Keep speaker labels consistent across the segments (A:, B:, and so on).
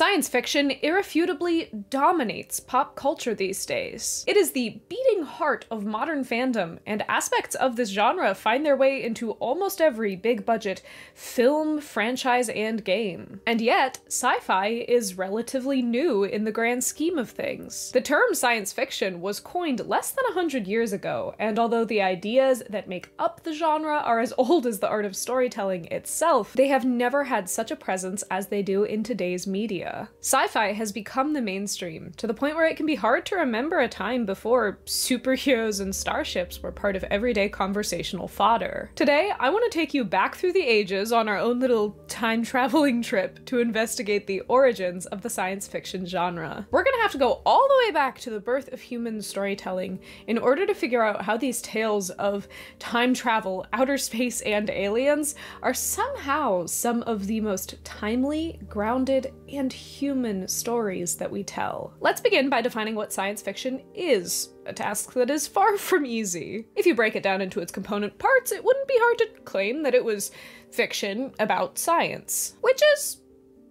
A: Science fiction irrefutably dominates pop culture these days. It is the beating heart of modern fandom, and aspects of this genre find their way into almost every big budget film, franchise, and game. And yet, sci fi is relatively new in the grand scheme of things. The term science fiction was coined less than 100 years ago, and although the ideas that make up the genre are as old as the art of storytelling itself, they have never had such a presence as they do in today's media. Sci fi has become the mainstream, to the point where it can be hard to remember a time before superheroes and starships were part of everyday conversational fodder. Today, I want to take you back through the ages on our own little time traveling trip to investigate the origins of the science fiction genre. We're gonna have to go all the way back to the birth of human storytelling in order to figure out how these tales of time travel, outer space, and aliens are somehow some of the most timely, grounded, and human stories that we tell. Let's begin by defining what science fiction is, a task that is far from easy. If you break it down into its component parts, it wouldn't be hard to claim that it was fiction about science, which is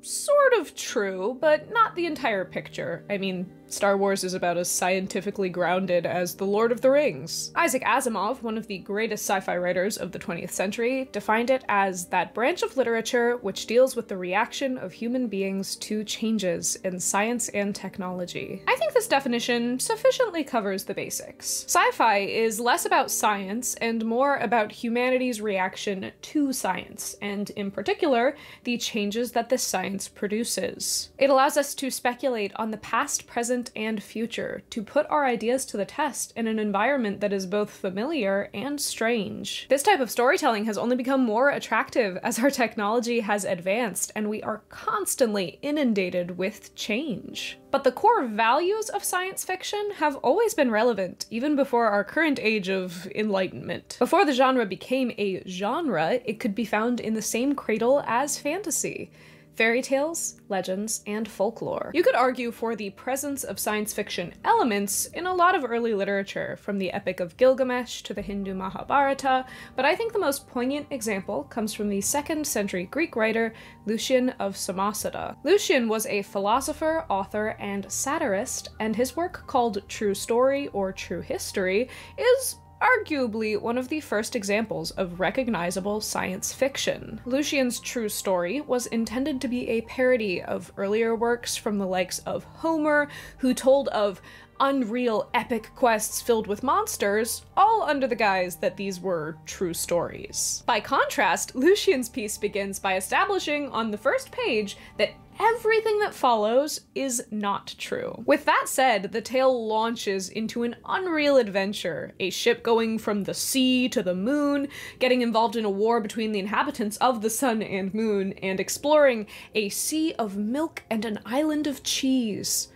A: sort of true, but not the entire picture. I mean, Star Wars is about as scientifically grounded as The Lord of the Rings. Isaac Asimov, one of the greatest sci fi writers of the 20th century, defined it as that branch of literature which deals with the reaction of human beings to changes in science and technology. I think this definition sufficiently covers the basics. Sci fi is less about science and more about humanity's reaction to science, and in particular, the changes that this science produces. It allows us to speculate on the past, present, present and future to put our ideas to the test in an environment that is both familiar and strange. This type of storytelling has only become more attractive as our technology has advanced and we are constantly inundated with change. But the core values of science fiction have always been relevant, even before our current age of enlightenment. Before the genre became a genre, it could be found in the same cradle as fantasy fairy tales, legends, and folklore. You could argue for the presence of science fiction elements in a lot of early literature, from the Epic of Gilgamesh to the Hindu Mahabharata, but I think the most poignant example comes from the 2nd century Greek writer Lucian of Samosata. Lucian was a philosopher, author, and satirist, and his work called True Story or True History is arguably one of the first examples of recognizable science fiction. Lucian's true story was intended to be a parody of earlier works from the likes of Homer, who told of unreal epic quests filled with monsters, all under the guise that these were true stories. By contrast, Lucian's piece begins by establishing on the first page that everything that follows is not true. With that said, the tale launches into an unreal adventure, a ship going from the sea to the moon, getting involved in a war between the inhabitants of the sun and moon, and exploring a sea of milk and an island of cheese.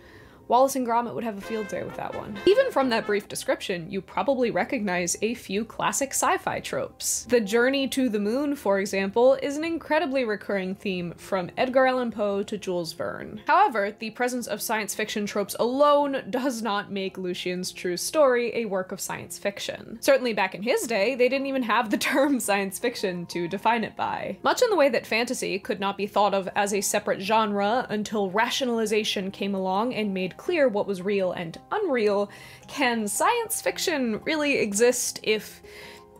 A: Wallace and Gromit would have a field day with that one. Even from that brief description, you probably recognize a few classic sci-fi tropes. The journey to the moon, for example, is an incredibly recurring theme from Edgar Allan Poe to Jules Verne. However, the presence of science fiction tropes alone does not make Lucian's true story a work of science fiction. Certainly back in his day, they didn't even have the term science fiction to define it by. Much in the way that fantasy could not be thought of as a separate genre until rationalization came along and made clear what was real and unreal, can science fiction really exist if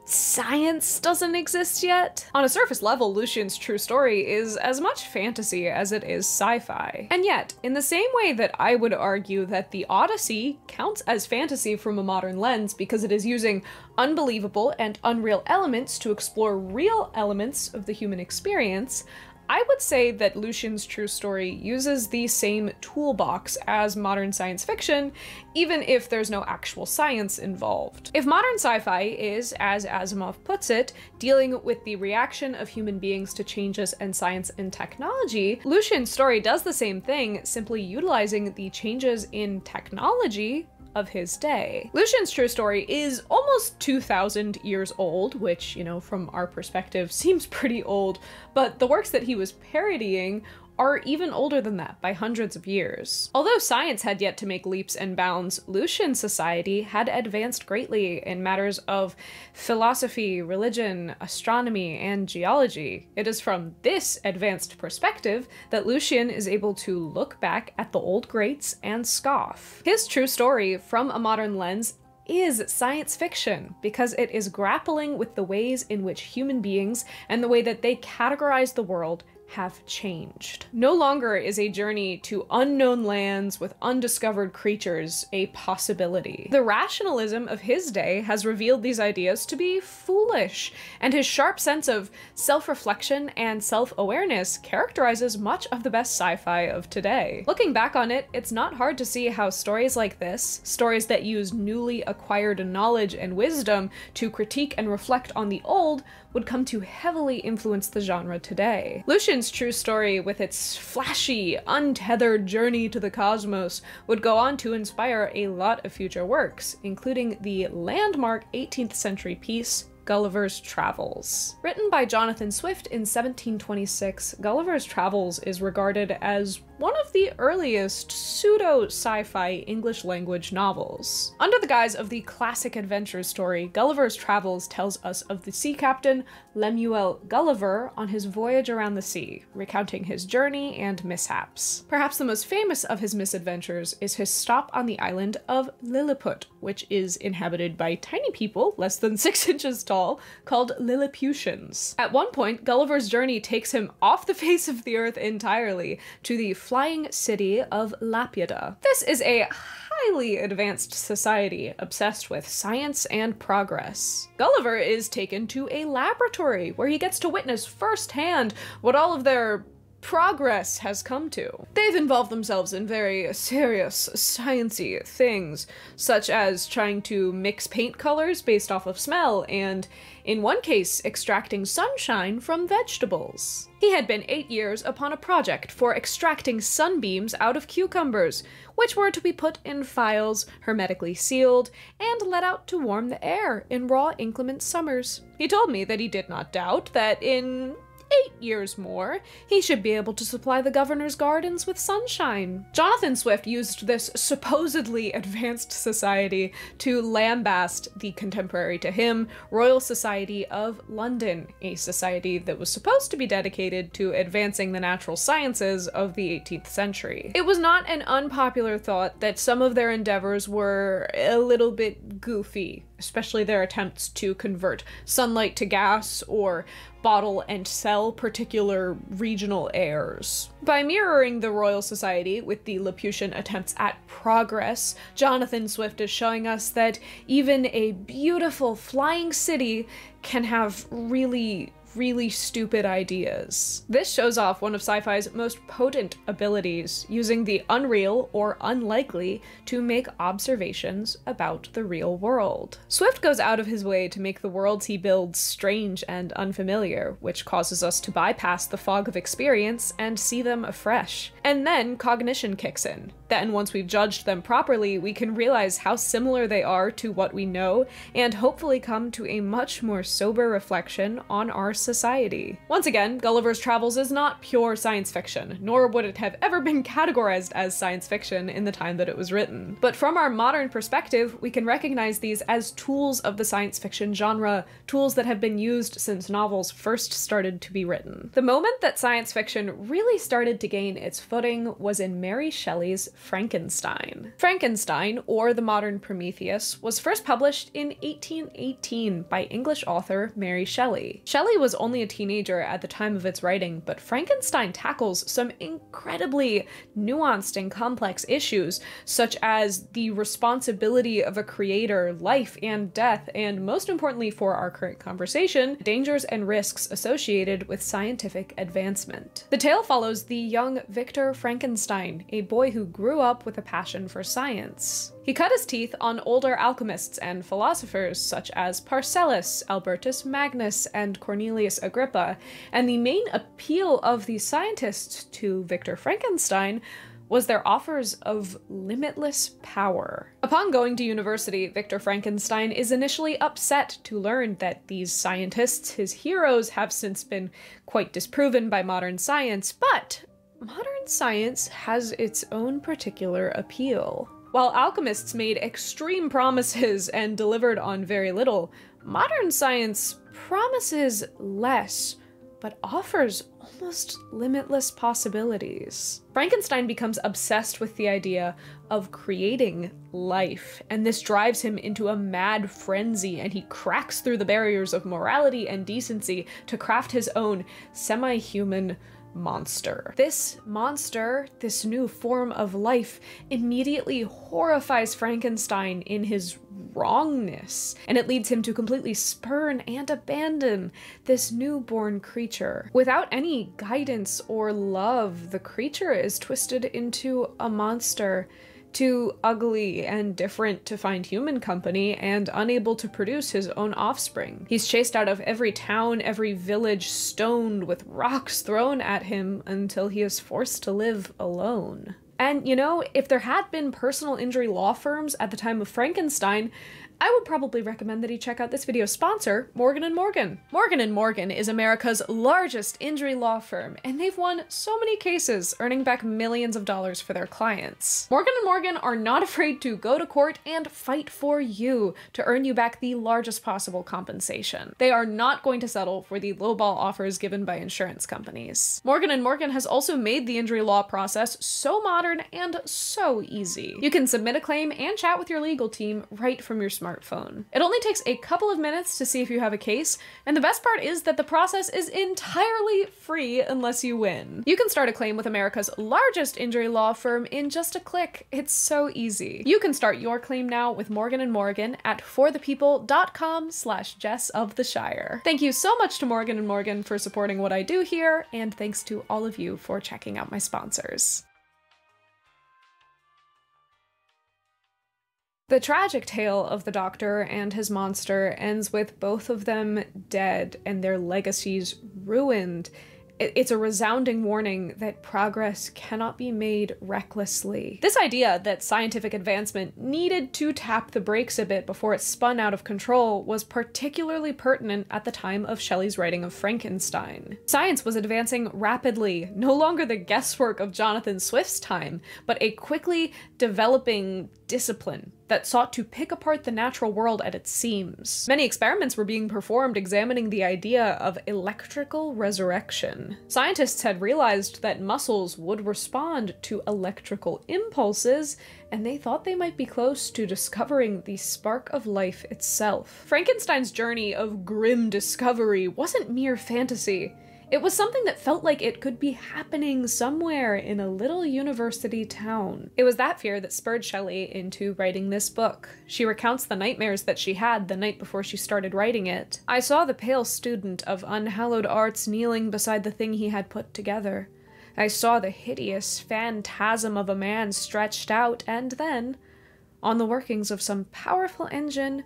A: science doesn't exist yet? On a surface level, Lucian's true story is as much fantasy as it is sci-fi. And yet, in the same way that I would argue that the Odyssey counts as fantasy from a modern lens because it is using unbelievable and unreal elements to explore real elements of the human experience, I would say that Lucian's true story uses the same toolbox as modern science fiction, even if there's no actual science involved. If modern sci-fi is, as Asimov puts it, dealing with the reaction of human beings to changes in science and technology, Lucian's story does the same thing, simply utilizing the changes in technology of his day. Lucian's true story is almost 2,000 years old, which, you know, from our perspective seems pretty old, but the works that he was parodying are even older than that by hundreds of years. Although science had yet to make leaps and bounds, Lucian society had advanced greatly in matters of philosophy, religion, astronomy, and geology. It is from this advanced perspective that Lucian is able to look back at the old greats and scoff. His true story, from a modern lens, is science fiction because it is grappling with the ways in which human beings and the way that they categorize the world have changed. No longer is a journey to unknown lands with undiscovered creatures a possibility. The rationalism of his day has revealed these ideas to be foolish, and his sharp sense of self reflection and self awareness characterizes much of the best sci fi of today. Looking back on it, it's not hard to see how stories like this, stories that use newly acquired knowledge and wisdom to critique and reflect on the old, would come to heavily influence the genre today. Lucian's true story, with its flashy, untethered journey to the cosmos, would go on to inspire a lot of future works, including the landmark 18th century piece Gulliver's Travels. Written by Jonathan Swift in 1726, Gulliver's Travels is regarded as one of the earliest pseudo sci fi English language novels. Under the guise of the classic adventure story, Gulliver's Travels tells us of the sea captain Lemuel Gulliver on his voyage around the sea, recounting his journey and mishaps. Perhaps the most famous of his misadventures is his stop on the island of Lilliput, which is inhabited by tiny people less than six inches tall called Lilliputians. At one point, Gulliver's journey takes him off the face of the earth entirely to the flying city of Laputa. This is a highly advanced society obsessed with science and progress. Gulliver is taken to a laboratory where he gets to witness firsthand what all of their progress has come to. They've involved themselves in very serious, sciency things, such as trying to mix paint colors based off of smell and in one case, extracting sunshine from vegetables. He had been eight years upon a project for extracting sunbeams out of cucumbers, which were to be put in phials, hermetically sealed, and let out to warm the air in raw, inclement summers. He told me that he did not doubt that in eight years more, he should be able to supply the governor's gardens with sunshine. Jonathan Swift used this supposedly advanced society to lambast the contemporary to him Royal Society of London, a society that was supposed to be dedicated to advancing the natural sciences of the 18th century. It was not an unpopular thought that some of their endeavors were a little bit goofy, especially their attempts to convert sunlight to gas or bottle and sell particular regional airs. By mirroring the Royal Society with the Laputian attempts at progress, Jonathan Swift is showing us that even a beautiful flying city can have really really stupid ideas. This shows off one of sci-fi's most potent abilities, using the unreal or unlikely to make observations about the real world. Swift goes out of his way to make the worlds he builds strange and unfamiliar, which causes us to bypass the fog of experience and see them afresh. And then cognition kicks in. Then, once we've judged them properly, we can realize how similar they are to what we know, and hopefully come to a much more sober reflection on our society. Once again, Gulliver's Travels is not pure science fiction, nor would it have ever been categorized as science fiction in the time that it was written. But from our modern perspective, we can recognize these as tools of the science fiction genre, tools that have been used since novels first started to be written. The moment that science fiction really started to gain its footing was in Mary Shelley's Frankenstein. Frankenstein, or the modern Prometheus, was first published in 1818 by English author Mary Shelley. Shelley was only a teenager at the time of its writing, but Frankenstein tackles some incredibly nuanced and complex issues, such as the responsibility of a creator, life and death, and most importantly for our current conversation, dangers and risks associated with scientific advancement. The tale follows the young Victor Frankenstein, a boy who grew up with a passion for science. He cut his teeth on older alchemists and philosophers such as Paracelsus, Albertus Magnus, and Cornelius Agrippa, and the main appeal of these scientists to Victor Frankenstein was their offers of limitless power. Upon going to university, Victor Frankenstein is initially upset to learn that these scientists, his heroes, have since been quite disproven by modern science, but modern science has its own particular appeal. While alchemists made extreme promises and delivered on very little, modern science promises less, but offers almost limitless possibilities. Frankenstein becomes obsessed with the idea of creating life, and this drives him into a mad frenzy, and he cracks through the barriers of morality and decency to craft his own semi human monster. This monster, this new form of life, immediately horrifies Frankenstein in his wrongness, and it leads him to completely spurn and abandon this newborn creature. Without any guidance or love, the creature is twisted into a monster too ugly and different to find human company and unable to produce his own offspring. He's chased out of every town, every village, stoned with rocks thrown at him until he is forced to live alone. And you know, if there had been personal injury law firms at the time of Frankenstein, I would probably recommend that he check out this video's sponsor, Morgan & Morgan. Morgan & Morgan is America's largest injury law firm, and they've won so many cases, earning back millions of dollars for their clients. Morgan & Morgan are not afraid to go to court and fight for you to earn you back the largest possible compensation. They are not going to settle for the lowball offers given by insurance companies. Morgan & Morgan has also made the injury law process so modern and so easy. You can submit a claim and chat with your legal team right from your smartphone smartphone. It only takes a couple of minutes to see if you have a case, and the best part is that the process is entirely free unless you win. You can start a claim with America's largest injury law firm in just a click. It's so easy. You can start your claim now with Morgan & Morgan at forthepeople.com slash Jess of the Shire. Thank you so much to Morgan & Morgan for supporting what I do here, and thanks to all of you for checking out my sponsors. The tragic tale of the Doctor and his monster ends with both of them dead and their legacies ruined it's a resounding warning that progress cannot be made recklessly. This idea that scientific advancement needed to tap the brakes a bit before it spun out of control was particularly pertinent at the time of Shelley's writing of Frankenstein. Science was advancing rapidly, no longer the guesswork of Jonathan Swift's time, but a quickly developing discipline that sought to pick apart the natural world at its seams. Many experiments were being performed examining the idea of electrical resurrection. Scientists had realized that muscles would respond to electrical impulses, and they thought they might be close to discovering the spark of life itself. Frankenstein's journey of grim discovery wasn't mere fantasy. It was something that felt like it could be happening somewhere in a little university town. It was that fear that spurred Shelley into writing this book. She recounts the nightmares that she had the night before she started writing it. I saw the pale student of unhallowed arts kneeling beside the thing he had put together. I saw the hideous phantasm of a man stretched out, and then, on the workings of some powerful engine,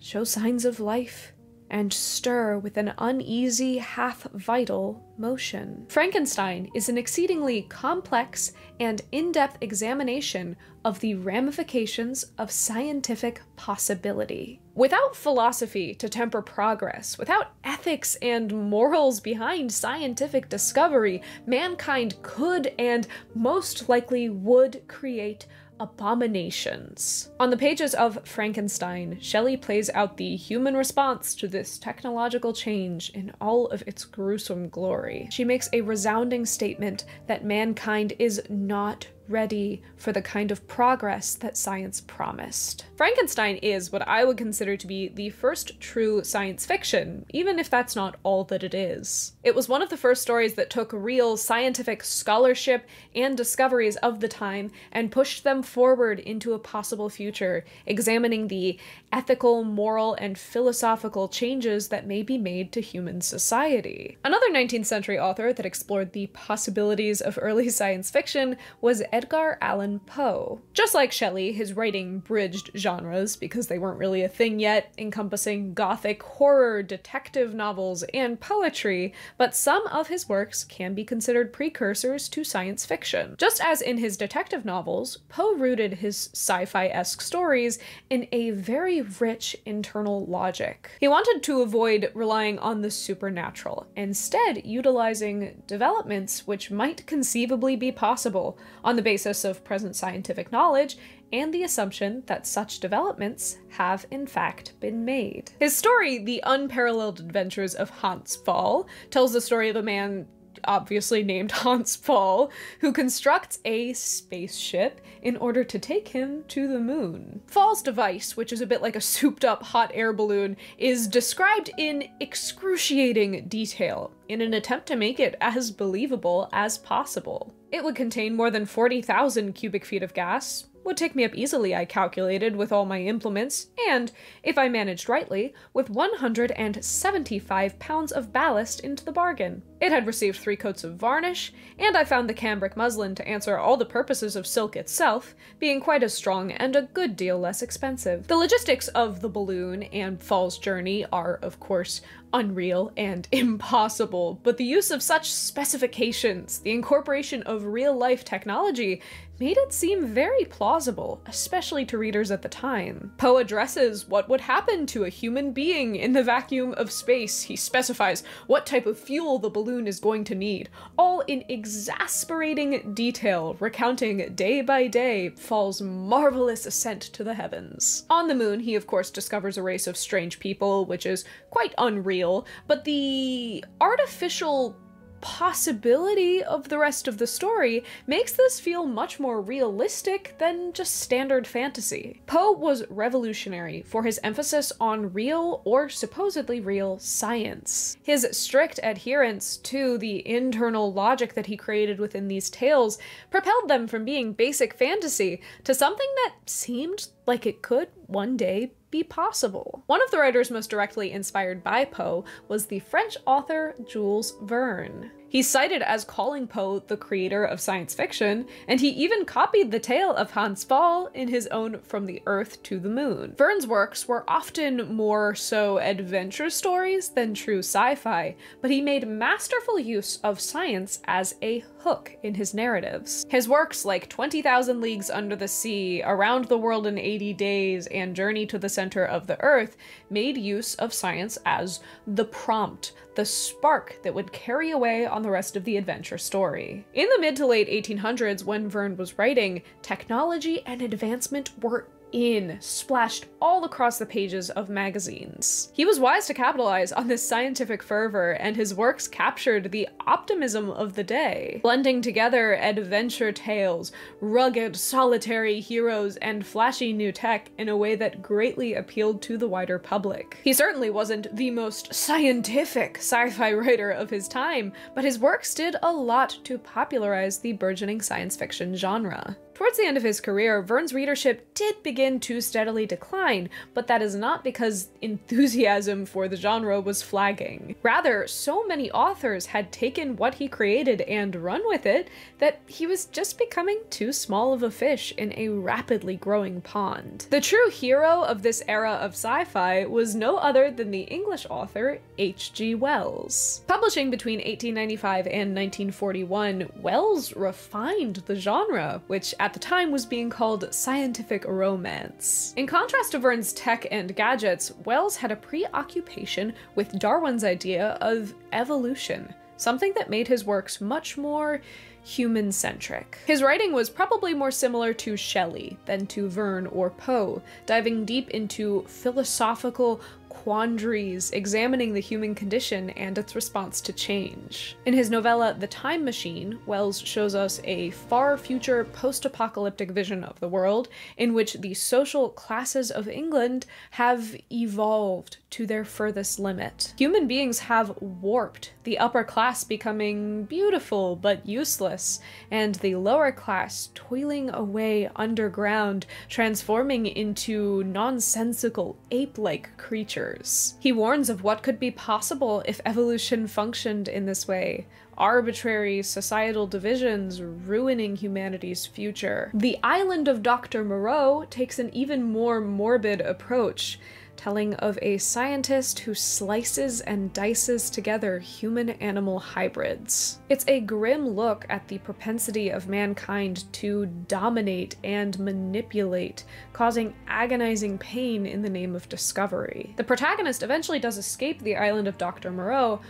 A: show signs of life and stir with an uneasy, half vital motion. Frankenstein is an exceedingly complex and in depth examination of the ramifications of scientific possibility. Without philosophy to temper progress, without ethics and morals behind scientific discovery, mankind could and most likely would create abominations. On the pages of Frankenstein, Shelley plays out the human response to this technological change in all of its gruesome glory. She makes a resounding statement that mankind is not ready for the kind of progress that science promised. Frankenstein is what I would consider to be the first true science fiction, even if that's not all that it is. It was one of the first stories that took real scientific scholarship and discoveries of the time and pushed them forward into a possible future, examining the ethical, moral, and philosophical changes that may be made to human society. Another 19th century author that explored the possibilities of early science fiction was Edgar Allan Poe. Just like Shelley, his writing bridged genres because they weren't really a thing yet, encompassing gothic horror, detective novels, and poetry, but some of his works can be considered precursors to science fiction. Just as in his detective novels, Poe rooted his sci fi esque stories in a very rich internal logic. He wanted to avoid relying on the supernatural, instead, utilizing developments which might conceivably be possible on the basis of present scientific knowledge and the assumption that such developments have in fact been made. His story, The Unparalleled Adventures of Hans Pfaall, tells the story of a man obviously named Hans Pfaall, who constructs a spaceship in order to take him to the moon. Pfaall's device, which is a bit like a souped up hot air balloon, is described in excruciating detail in an attempt to make it as believable as possible. It would contain more than 40,000 cubic feet of gas, would take me up easily, I calculated, with all my implements, and, if I managed rightly, with 175 pounds of ballast into the bargain. It had received three coats of varnish, and I found the cambric muslin to answer all the purposes of silk itself, being quite as strong and a good deal less expensive. The logistics of the balloon and Pfaall's journey are, of course, unreal and impossible, but the use of such specifications, the incorporation of real life technology, made it seem very plausible, especially to readers at the time. Poe addresses what would happen to a human being in the vacuum of space. He specifies what type of fuel the balloon is going to need, all in exasperating detail, recounting day by day Pfaall's marvelous ascent to the heavens. On the moon, he of course discovers a race of strange people, which is quite unreal, but the artificial possibility of the rest of the story makes this feel much more realistic than just standard fantasy. Poe was revolutionary for his emphasis on real or supposedly real science. His strict adherence to the internal logic that he created within these tales propelled them from being basic fantasy to something that seemed like it could one day be possible. One of the writers most directly inspired by Poe was the French author Jules Verne. He's cited as calling Poe the creator of science fiction, and he even copied the tale of Hans Pfaall in his own From the Earth to the Moon. Verne's works were often more so adventure stories than true sci-fi, but he made masterful use of science as a hook in his narratives. His works like 20,000 Leagues Under the Sea, Around the World in 80 Days, and Journey to the Center of the Earth made use of science as the prompt, the spark that would carry away on the rest of the adventure story. In the mid to late 1800s, when Verne was writing, technology and advancement were in, splashed all across the pages of magazines. He was wise to capitalize on this scientific fervor, and his works captured the optimism of the day, blending together adventure tales, rugged, solitary heroes, and flashy new tech in a way that greatly appealed to the wider public. He certainly wasn't the most scientific sci-fi writer of his time, but his works did a lot to popularize the burgeoning science fiction genre. Towards the end of his career, Verne's readership did begin to steadily decline, but that is not because enthusiasm for the genre was flagging. Rather, so many authors had taken what he created and run with it that he was just becoming too small of a fish in a rapidly growing pond. The true hero of this era of sci-fi was no other than the English author H.G. Wells. Publishing between 1895 and 1941, Wells refined the genre, which at the time was being called scientific romance. In contrast to Verne's tech and gadgets, Wells had a preoccupation with Darwin's idea of evolution, something that made his works much more human centric. His writing was probably more similar to Shelley than to Verne or Poe, diving deep into philosophical quandaries examining the human condition and its response to change. In his novella The Time Machine, Wells shows us a far future post apocalyptic vision of the world in which the social classes of England have evolved to their furthest limit. Human beings have warped, the upper class becoming beautiful but useless, and the lower class toiling away underground, transforming into nonsensical ape like creatures. He warns of what could be possible if evolution functioned in this way, arbitrary societal divisions ruining humanity's future. The Island of Dr. Moreau takes an even more morbid approach telling of a scientist who slices and dices together human animal hybrids. It's a grim look at the propensity of mankind to dominate and manipulate, causing agonizing pain in the name of discovery. The protagonist eventually does escape the island of Dr. Moreau,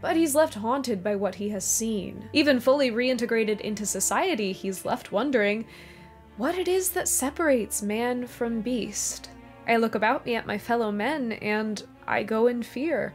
A: but he's left haunted by what he has seen. Even fully reintegrated into society, he's left wondering what it is that separates man from beast. I look about me at my fellow men, and I go in fear.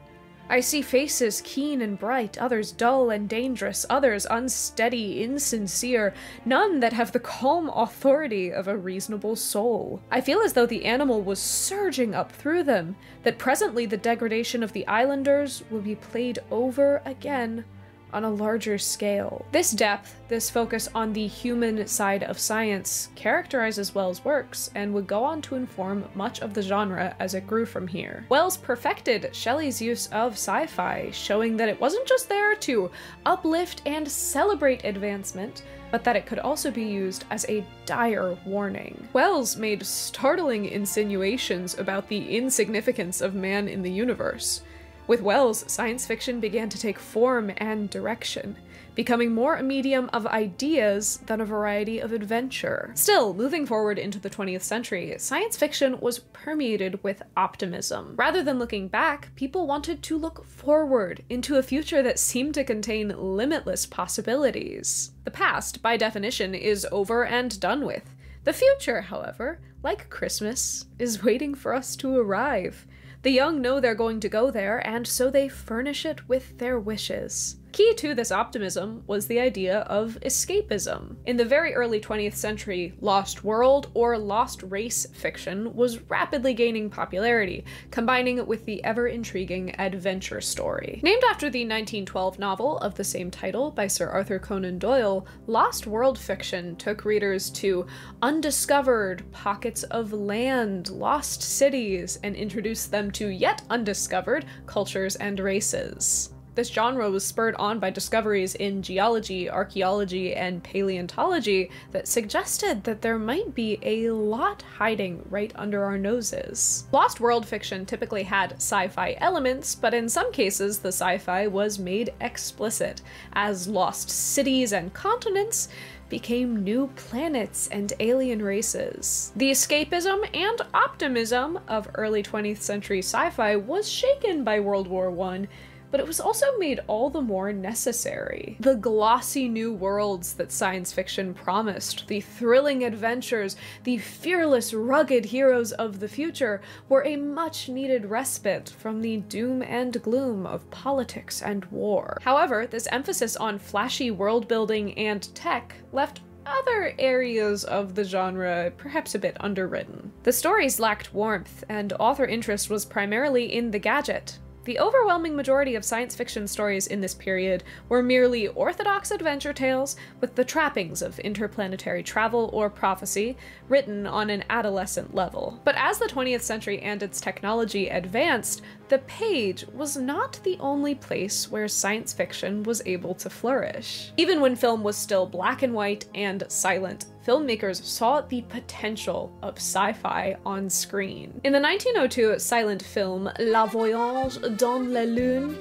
A: I see faces keen and bright, others dull and dangerous, others unsteady, insincere, none that have the calm authority of a reasonable soul. I feel as though the animal was surging up through them, that presently the degradation of the islanders will be played over again on a larger scale. This depth, this focus on the human side of science, characterizes Wells' works and would go on to inform much of the genre as it grew from here. Wells perfected Shelley's use of sci fi, showing that it wasn't just there to uplift and celebrate advancement, but that it could also be used as a dire warning. Wells made startling insinuations about the insignificance of man in the universe. With Wells, science fiction began to take form and direction, becoming more a medium of ideas than a variety of adventure. Still, moving forward into the 20th century, science fiction was permeated with optimism. Rather than looking back, people wanted to look forward into a future that seemed to contain limitless possibilities. The past, by definition, is over and done with. The future, however, like Christmas, is waiting for us to arrive. The young know they're going to go there, and so they furnish it with their wishes. Key to this optimism was the idea of escapism. In the very early 20th century, Lost World or Lost Race fiction was rapidly gaining popularity, combining it with the ever intriguing adventure story. Named after the 1912 novel of the same title by Sir Arthur Conan Doyle, Lost World fiction took readers to undiscovered pockets of land, lost cities, and introduced them to yet undiscovered cultures and races. This genre was spurred on by discoveries in geology, archaeology, and paleontology that suggested that there might be a lot hiding right under our noses. Lost World fiction typically had sci fi elements, but in some cases the sci fi was made explicit, as lost cities and continents became new planets and alien races. The escapism and optimism of early 20th century sci fi was shaken by World War I but it was also made all the more necessary. The glossy new worlds that science fiction promised, the thrilling adventures, the fearless, rugged heroes of the future were a much needed respite from the doom and gloom of politics and war. However, this emphasis on flashy world building and tech left other areas of the genre perhaps a bit underwritten. The stories lacked warmth, and author interest was primarily in the gadget, the overwhelming majority of science fiction stories in this period were merely orthodox adventure tales with the trappings of interplanetary travel or prophecy, written on an adolescent level. But as the 20th century and its technology advanced, the page was not the only place where science fiction was able to flourish. Even when film was still black and white and silent, filmmakers saw the potential of sci fi on screen. In the 1902 silent film La Voyage dans la Lune,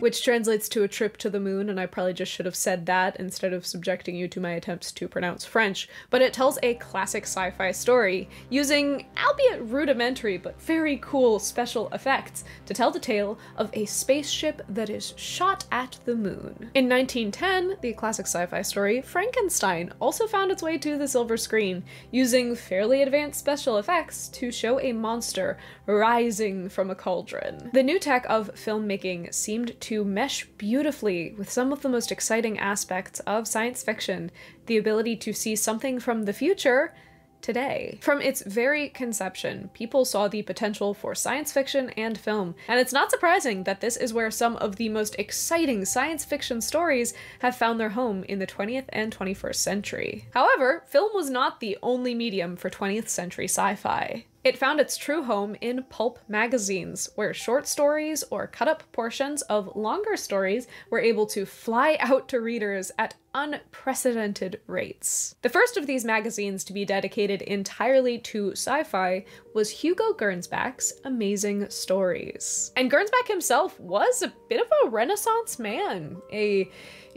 A: which translates to a trip to the moon, and I probably just should have said that instead of subjecting you to my attempts to pronounce French. But it tells a classic sci fi story using, albeit rudimentary but very cool special effects, to tell the tale of a spaceship that is shot at the moon. In 1910, the classic sci fi story Frankenstein also found its way to the silver screen, using fairly advanced special effects to show a monster rising from a cauldron. The new tech of filmmaking seemed to mesh beautifully with some of the most exciting aspects of science fiction the ability to see something from the future today. From its very conception, people saw the potential for science fiction and film, and it's not surprising that this is where some of the most exciting science fiction stories have found their home in the 20th and 21st century. However, film was not the only medium for 20th century sci-fi. It found its true home in pulp magazines, where short stories or cut up portions of longer stories were able to fly out to readers at unprecedented rates. The first of these magazines to be dedicated entirely to sci fi was Hugo Gernsback's Amazing Stories. And Gernsback himself was a bit of a Renaissance man, a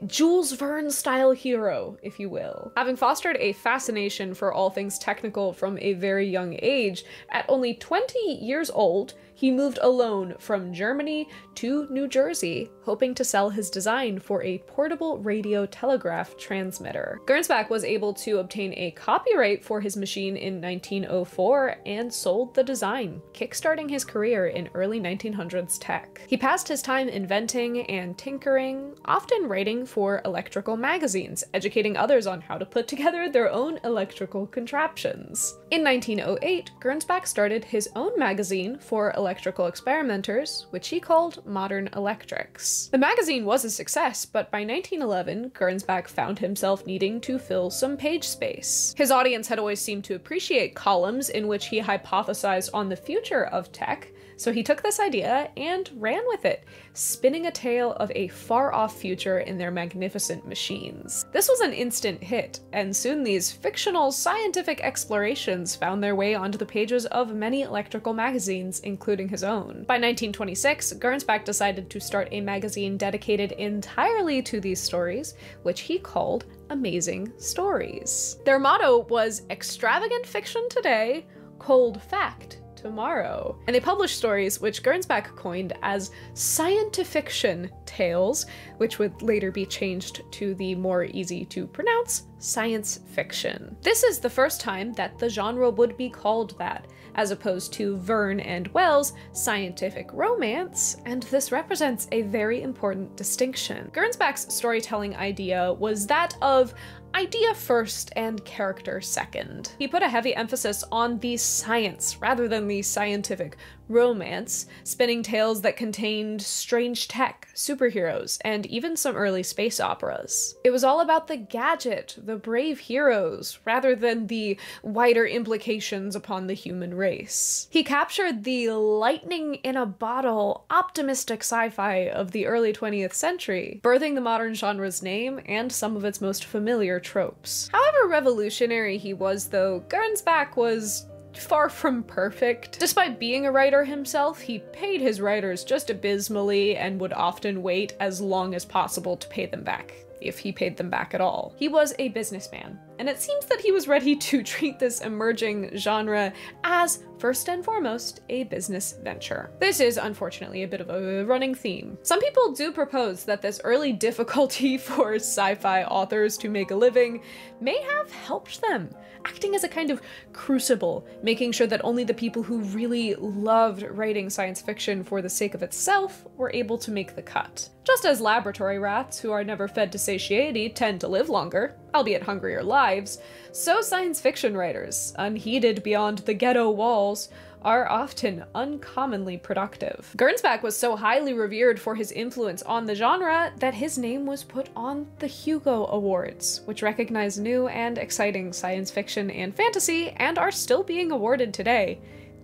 A: Jules Verne style hero, if you will. Having fostered a fascination for all things technical from a very young age, at only 20 years old, he moved alone from Germany to New Jersey, hoping to sell his design for a portable radio telegraph transmitter. Gernsback was able to obtain a copyright for his machine in 1904 and sold the design, kickstarting his career in early 1900s tech. He passed his time inventing and tinkering, often writing for electrical magazines, educating others on how to put together their own electrical contraptions. In 1908, Gernsback started his own magazine for electrical electrical experimenters, which he called Modern Electrics. The magazine was a success, but by 1911, Gernsback found himself needing to fill some page space. His audience had always seemed to appreciate columns in which he hypothesized on the future of tech, so he took this idea and ran with it, spinning a tale of a far off future in their magnificent machines. This was an instant hit, and soon these fictional scientific explorations found their way onto the pages of many electrical magazines, including his own. By 1926, Gernsback decided to start a magazine dedicated entirely to these stories, which he called Amazing Stories. Their motto was extravagant fiction today, cold fact tomorrow. And they published stories which Gernsback coined as scientifiction tales, which would later be changed to the more easy to pronounce science fiction. This is the first time that the genre would be called that, as opposed to Verne and Wells' scientific romance, and this represents a very important distinction. Gernsback's storytelling idea was that of idea first and character second. He put a heavy emphasis on the science rather than the scientific romance, spinning tales that contained strange tech, superheroes, and even some early space operas. It was all about the gadget, the brave heroes, rather than the wider implications upon the human race. He captured the lightning in a bottle, optimistic sci fi of the early 20th century, birthing the modern genre's name and some of its most familiar tropes. However revolutionary he was, though, Gernsback was far from perfect. Despite being a writer himself, he paid his writers just abysmally and would often wait as long as possible to pay them back, if he paid them back at all. He was a businessman, and it seems that he was ready to treat this emerging genre as, first and foremost, a business venture. This is unfortunately a bit of a running theme. Some people do propose that this early difficulty for sci fi authors to make a living may have helped them acting as a kind of crucible, making sure that only the people who really loved writing science fiction for the sake of itself were able to make the cut. Just as laboratory rats, who are never fed to satiety, tend to live longer, albeit hungrier lives, so science fiction writers, unheeded beyond the ghetto walls, are often uncommonly productive. Gernsback was so highly revered for his influence on the genre that his name was put on the Hugo Awards, which recognize new and exciting science fiction and fantasy and are still being awarded today,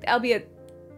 A: albeit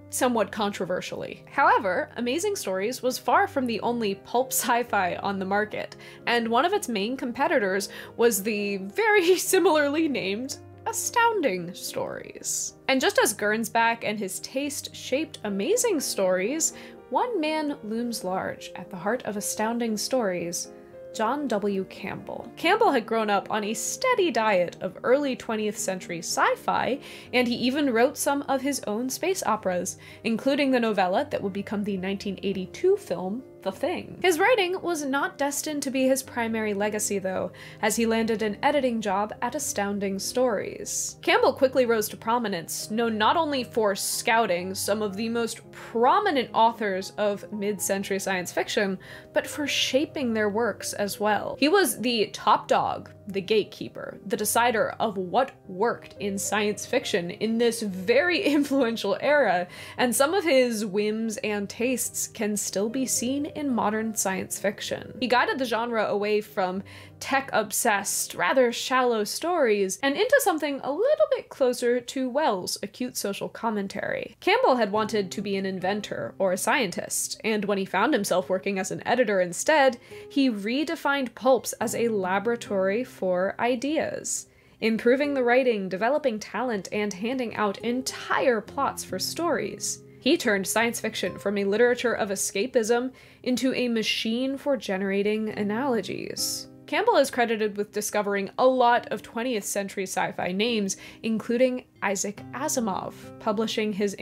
A: somewhat controversially. However, Amazing Stories was far from the only pulp sci fi on the market, and one of its main competitors was the very similarly named Astounding Stories. And just as Gernsback and his taste shaped amazing stories, one man looms large at the heart of Astounding Stories John W. Campbell. Campbell had grown up on a steady diet of early 20th century sci fi, and he even wrote some of his own space operas, including the novella that would become the 1982 film the Thing. His writing was not destined to be his primary legacy, though, as he landed an editing job at Astounding Stories. Campbell quickly rose to prominence, known not only for scouting some of the most prominent authors of mid century science fiction, but for shaping their works as well. He was the top dog the gatekeeper, the decider of what worked in science fiction in this very influential era, and some of his whims and tastes can still be seen in modern science fiction. He guided the genre away from tech obsessed, rather shallow stories and into something a little bit closer to Wells' acute social commentary. Campbell had wanted to be an inventor or a scientist, and when he found himself working as an editor instead, he redefined pulps as a laboratory for ideas improving the writing, developing talent, and handing out entire plots for stories. He turned science fiction from a literature of escapism into a machine for generating analogies. Campbell is credited with discovering a lot of 20th century sci fi names, including Isaac Asimov, publishing his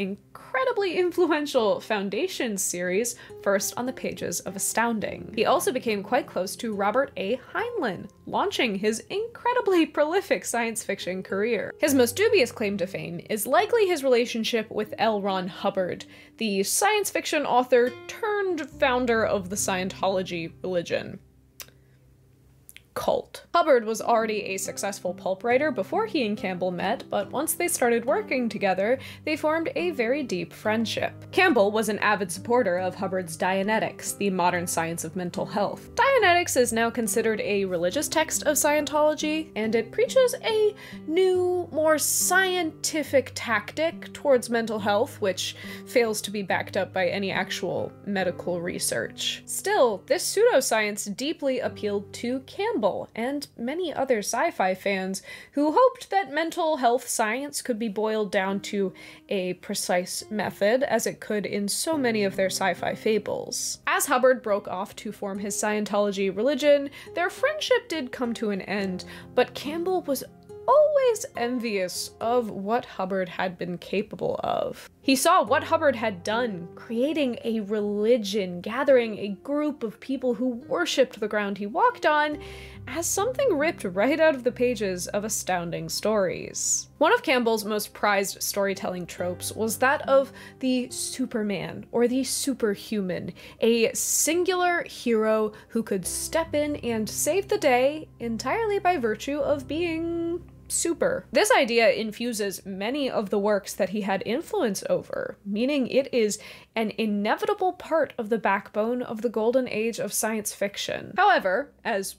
A: incredibly influential Foundations series first on the pages of Astounding. He also became quite close to Robert A. Heinlein, launching his incredibly prolific science fiction career. His most dubious claim to fame is likely his relationship with L. Ron Hubbard, the science fiction author turned founder of the Scientology religion cult. Hubbard was already a successful pulp writer before he and Campbell met, but once they started working together, they formed a very deep friendship. Campbell was an avid supporter of Hubbard's Dianetics, the modern science of mental health. Dianetics is now considered a religious text of Scientology, and it preaches a new, more scientific tactic towards mental health, which fails to be backed up by any actual medical research. Still, this pseudoscience deeply appealed to Campbell and many other sci fi fans who hoped that mental health science could be boiled down to a precise method, as it could in so many of their sci fi fables. As Hubbard broke off to form his Scientology religion, their friendship did come to an end, but Campbell was always envious of what Hubbard had been capable of. He saw what Hubbard had done, creating a religion, gathering a group of people who worshipped the ground he walked on, as something ripped right out of the pages of astounding stories. One of Campbell's most prized storytelling tropes was that of the Superman or the superhuman, a singular hero who could step in and save the day entirely by virtue of being super. This idea infuses many of the works that he had influence over, meaning it is an inevitable part of the backbone of the golden age of science fiction. However, as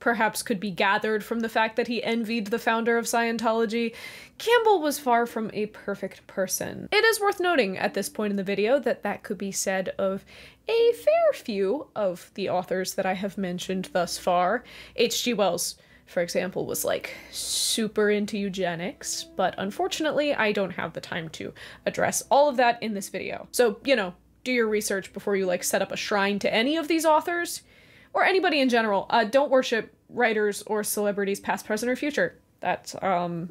A: perhaps could be gathered from the fact that he envied the founder of Scientology, Campbell was far from a perfect person. It is worth noting at this point in the video that that could be said of a fair few of the authors that I have mentioned thus far. H.G. Wells for example, was like super into eugenics, but unfortunately, I don't have the time to address all of that in this video. So, you know, do your research before you like set up a shrine to any of these authors or anybody in general. Uh, don't worship writers or celebrities past, present, or future. That's um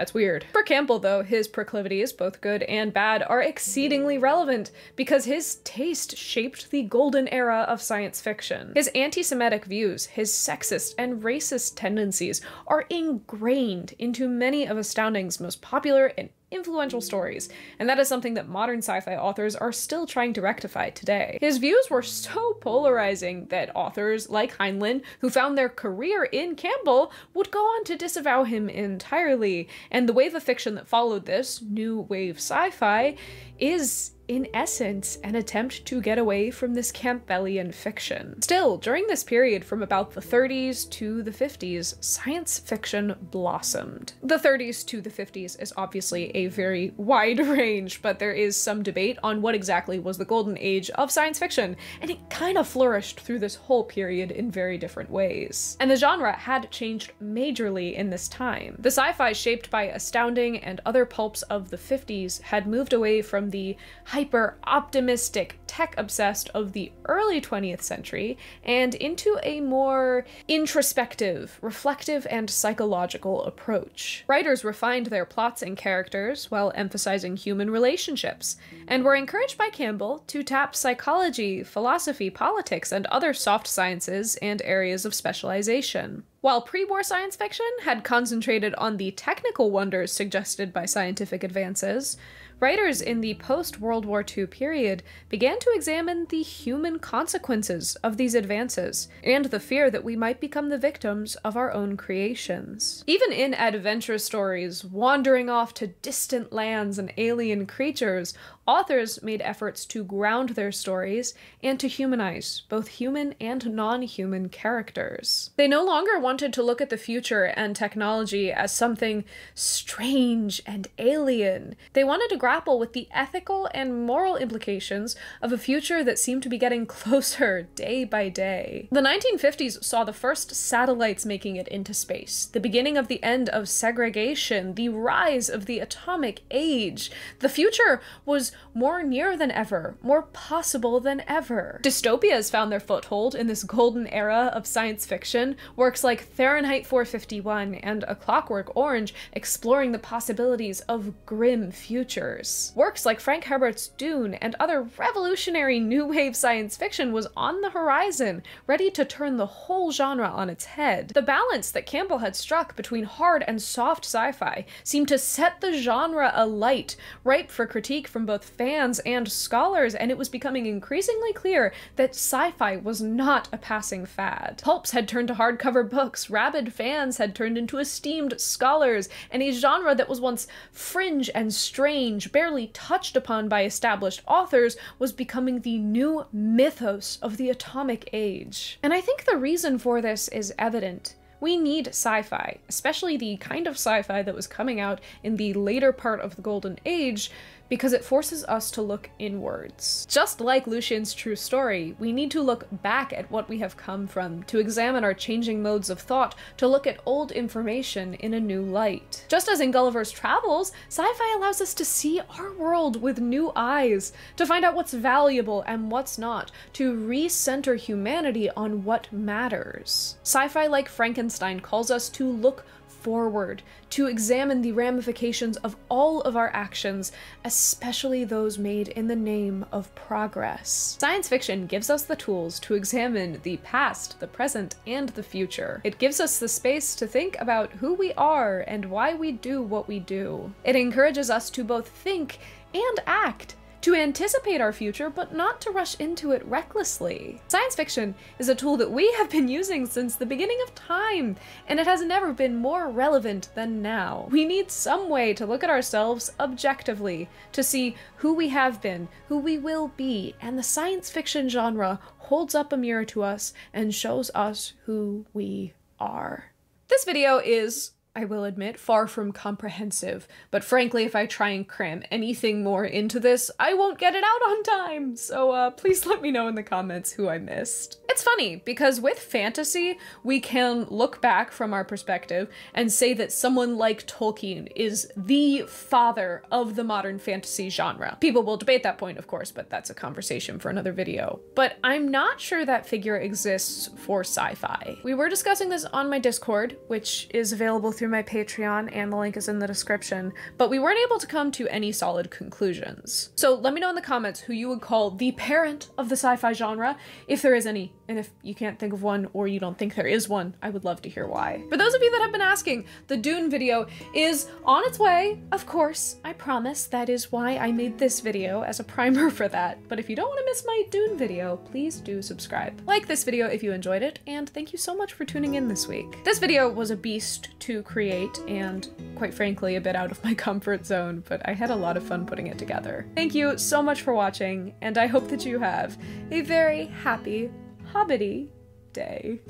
A: that's weird. For Campbell, though, his proclivities, both good and bad, are exceedingly relevant because his taste shaped the golden era of science fiction. His anti Semitic views, his sexist and racist tendencies are ingrained into many of Astounding's most popular and influential stories, and that is something that modern sci fi authors are still trying to rectify today. His views were so polarizing that authors like Heinlein, who found their career in Campbell, would go on to disavow him entirely, and the wave of fiction that followed this, new wave sci fi, is in essence, an attempt to get away from this Campbellian fiction. Still, during this period from about the 30s to the 50s, science fiction blossomed. The 30s to the 50s is obviously a very wide range, but there is some debate on what exactly was the golden age of science fiction, and it kind of flourished through this whole period in very different ways. And the genre had changed majorly in this time. The sci-fi shaped by Astounding and other pulps of the 50s had moved away from the hyper optimistic, tech obsessed of the early 20th century and into a more introspective, reflective, and psychological approach. Writers refined their plots and characters while emphasizing human relationships, and were encouraged by Campbell to tap psychology, philosophy, politics, and other soft sciences and areas of specialization. While pre war science fiction had concentrated on the technical wonders suggested by scientific advances, Writers in the post World War II period began to examine the human consequences of these advances and the fear that we might become the victims of our own creations. Even in adventure stories, wandering off to distant lands and alien creatures, authors made efforts to ground their stories and to humanize both human and non human characters. They no longer wanted to look at the future and technology as something strange and alien. They wanted to grapple with the ethical and moral implications of a future that seemed to be getting closer day by day. The 1950s saw the first satellites making it into space, the beginning of the end of segregation, the rise of the atomic age. The future was more near than ever, more possible than ever. Dystopias found their foothold in this golden era of science fiction, works like Fahrenheit 451 and A Clockwork Orange exploring the possibilities of grim futures. Works like Frank Herbert's Dune and other revolutionary new wave science fiction was on the horizon, ready to turn the whole genre on its head. The balance that Campbell had struck between hard and soft sci-fi seemed to set the genre alight, ripe for critique from both fans and scholars, and it was becoming increasingly clear that sci-fi was not a passing fad. Pulps had turned to hardcover books, rabid fans had turned into esteemed scholars, and a genre that was once fringe and strange, barely touched upon by established authors, was becoming the new mythos of the atomic age. And I think the reason for this is evident. We need sci fi, especially the kind of sci fi that was coming out in the later part of the Golden Age, because it forces us to look inwards. Just like Lucian's true story, we need to look back at what we have come from, to examine our changing modes of thought, to look at old information in a new light. Just as in Gulliver's Travels, sci-fi allows us to see our world with new eyes, to find out what's valuable and what's not, to recenter humanity on what matters. Sci-fi like Frankenstein calls us to look forward, to examine the ramifications of all of our actions, especially those made in the name of progress. Science fiction gives us the tools to examine the past, the present, and the future. It gives us the space to think about who we are and why we do what we do. It encourages us to both think and act to anticipate our future, but not to rush into it recklessly. Science fiction is a tool that we have been using since the beginning of time, and it has never been more relevant than now. We need some way to look at ourselves objectively, to see who we have been, who we will be, and the science fiction genre holds up a mirror to us and shows us who we are. This video is I will admit, far from comprehensive, but frankly, if I try and cram anything more into this, I won't get it out on time, so uh, please let me know in the comments who I missed. It's funny, because with fantasy, we can look back from our perspective and say that someone like Tolkien is the father of the modern fantasy genre. People will debate that point, of course, but that's a conversation for another video. But I'm not sure that figure exists for sci-fi. We were discussing this on my Discord, which is available through my Patreon, and the link is in the description, but we weren't able to come to any solid conclusions. So let me know in the comments who you would call the parent of the sci-fi genre, if there is any, and if you can't think of one or you don't think there is one, I would love to hear why. For those of you that have been asking, the Dune video is on its way, of course, I promise. That is why I made this video as a primer for that. But if you don't want to miss my Dune video, please do subscribe. Like this video if you enjoyed it, and thank you so much for tuning in this week. This video was a beast to create and quite frankly a bit out of my comfort zone, but I had a lot of fun putting it together. Thank you so much for watching, and I hope that you have a very happy, hobbity day.